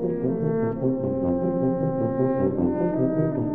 Thank you.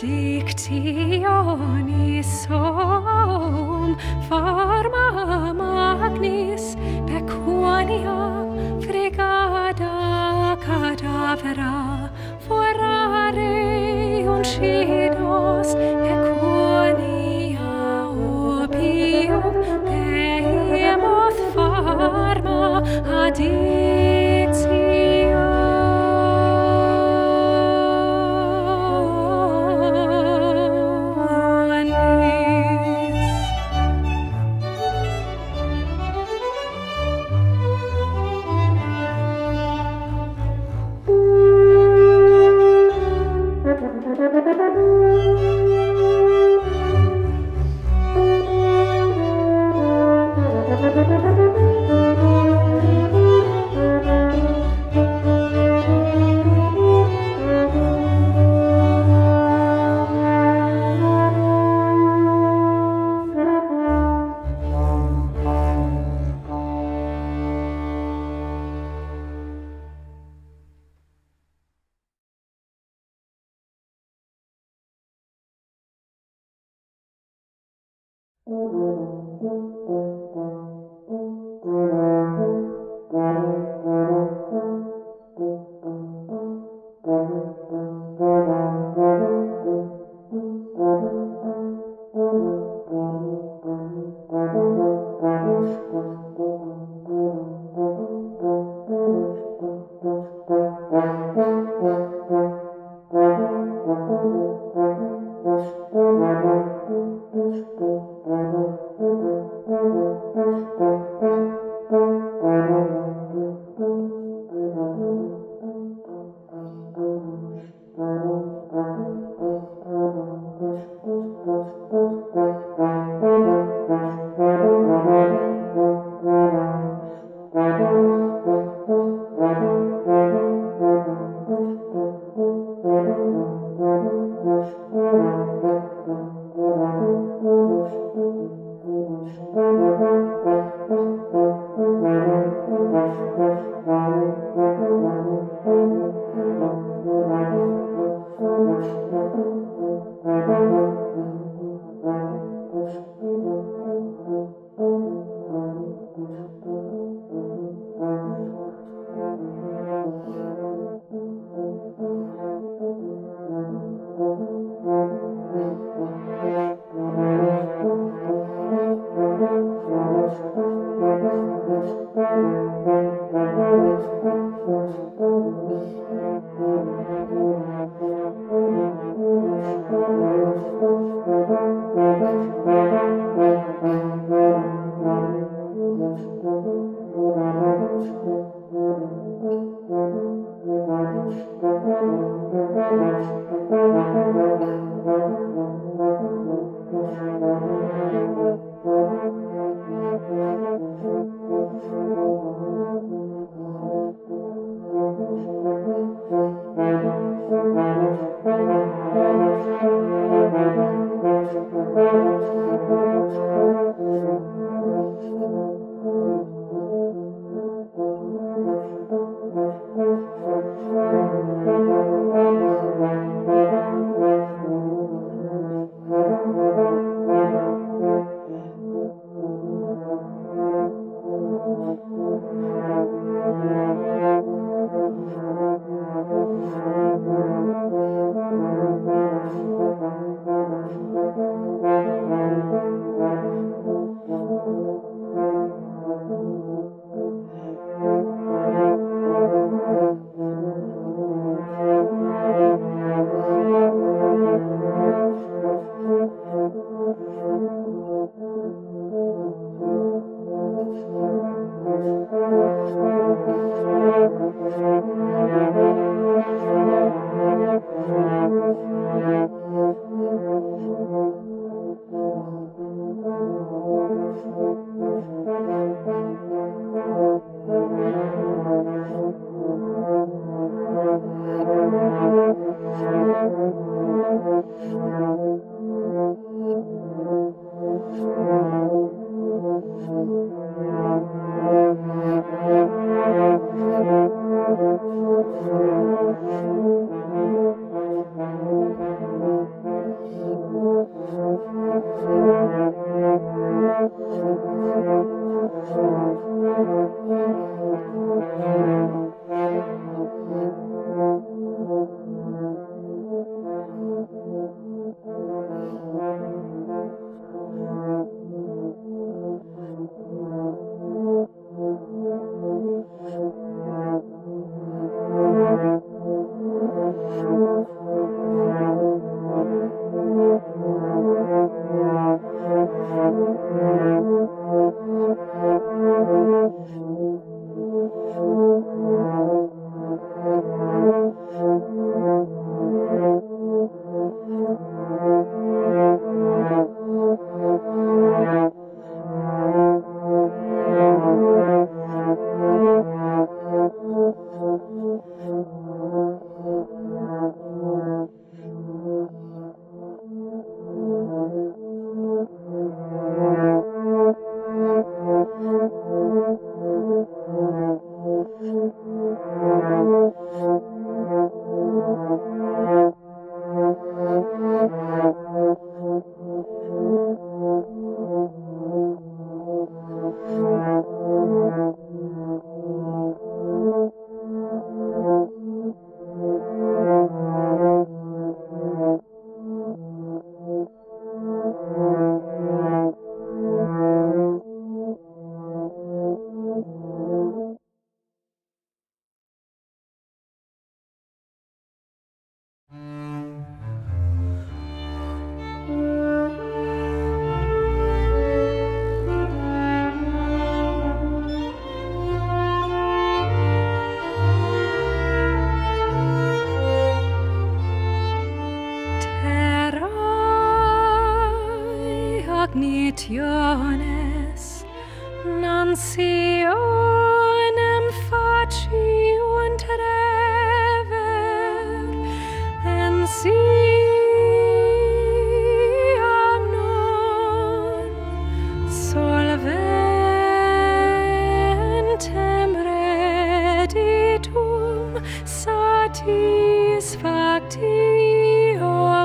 dictionis sum forma magnis pecunia fregada cadavera forare uncidos pecunia opium behemoth forma adios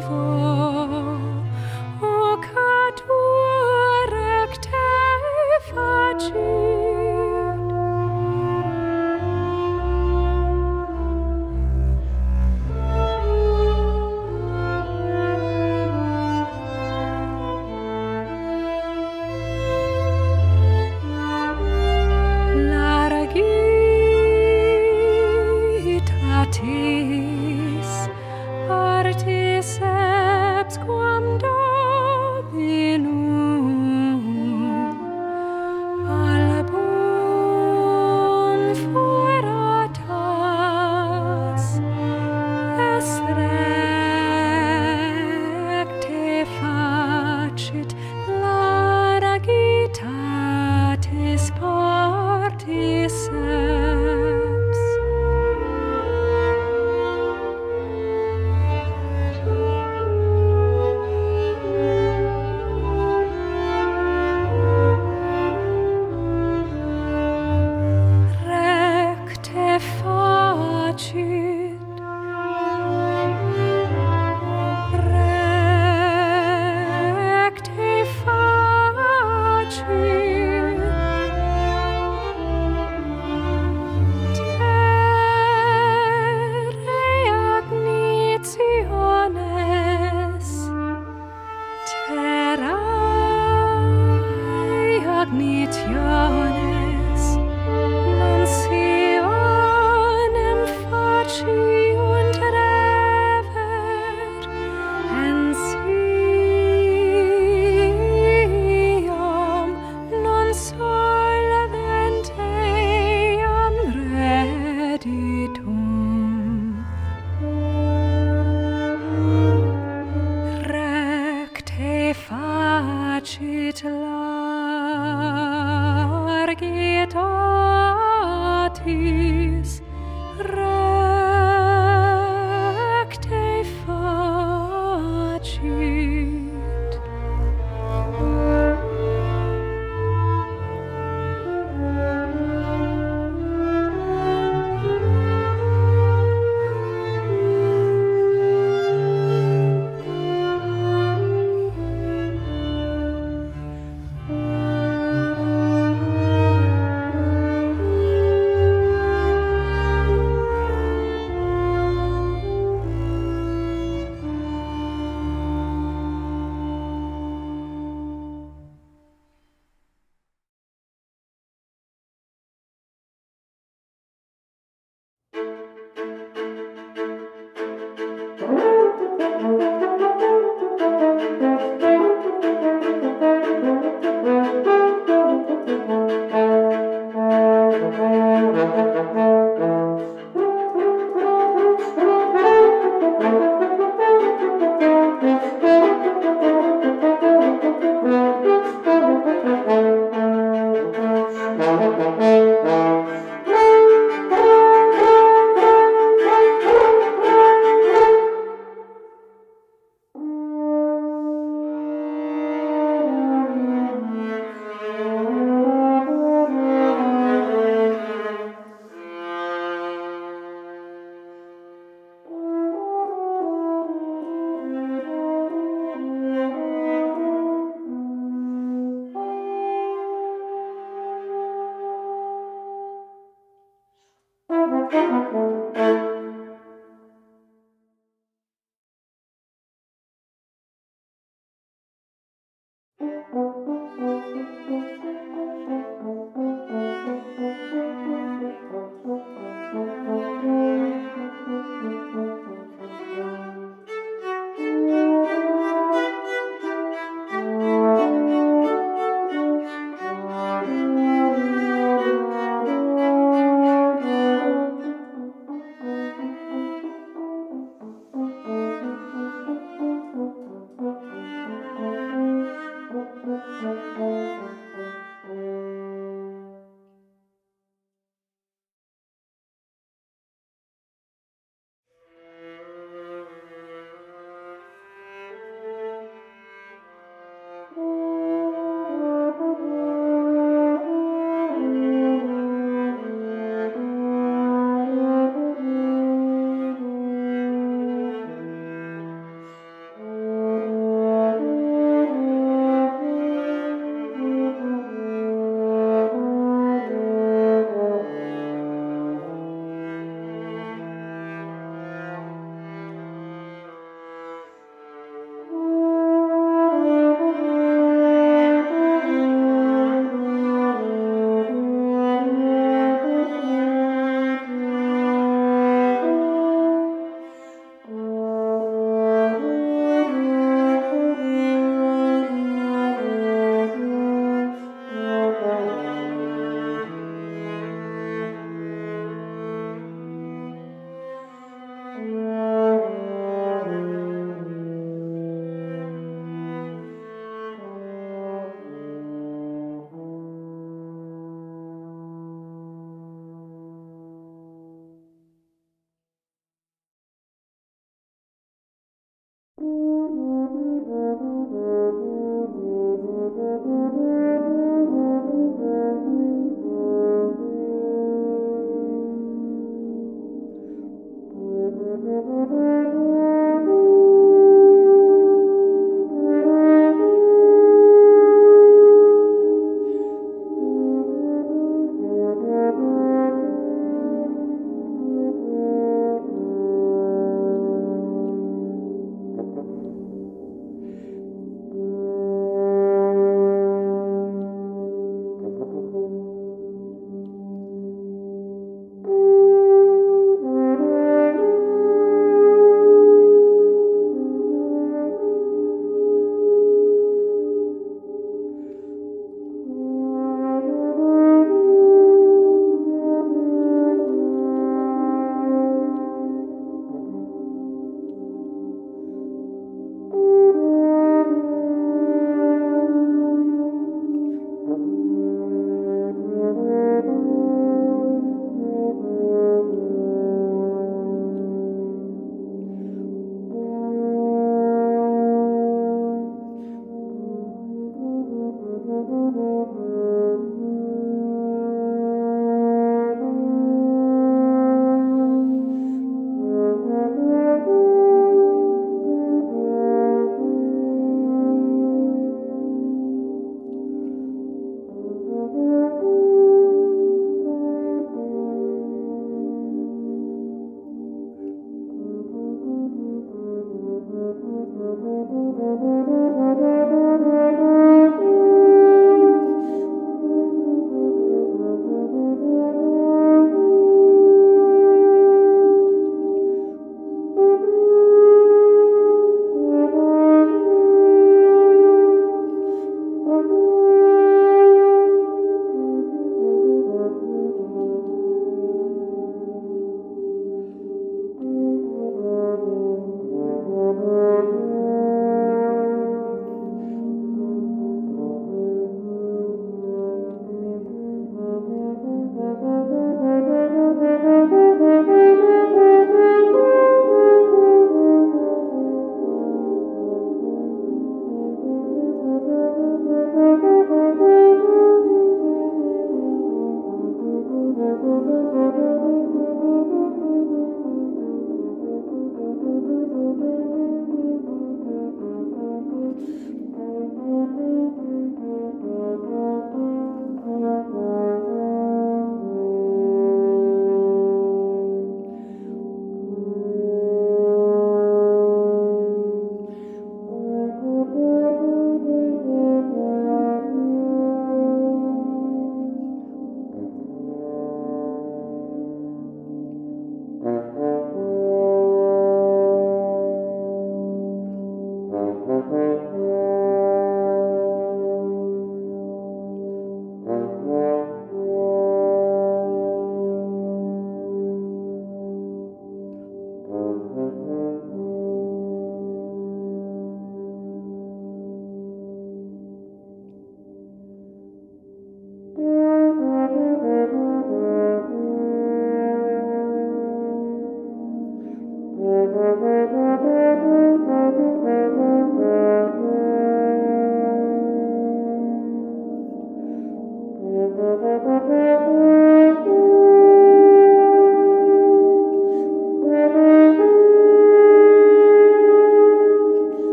For.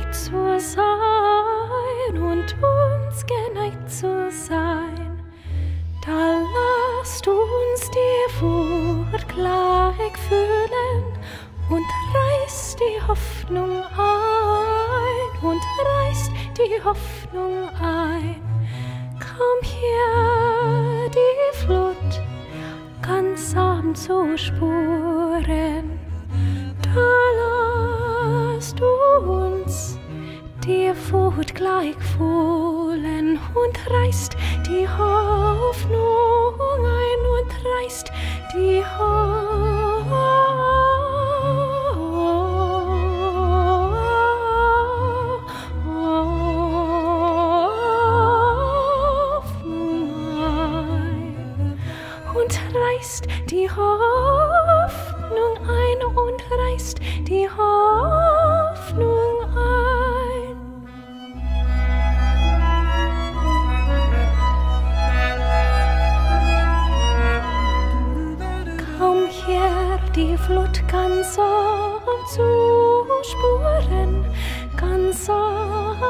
Geneigt zu sein und uns geneigt zu sein. Da lasst uns die Wut gleich fühlen und reißt die Hoffnung ein und reißt die Hoffnung ein. Komm hier die Flut ganz arm zu spuren hast du uns die Wut gleichfohlen und reißt die Hoffnung ein und reißt die Hoffnung ein und reißt die Hoffnung ein und reißt die Hoffnung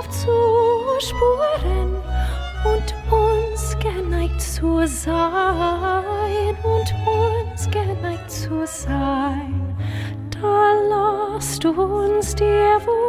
aufzuspuren und uns geneigt zu sein und uns geneigt zu sein. Da lasst uns dir wohl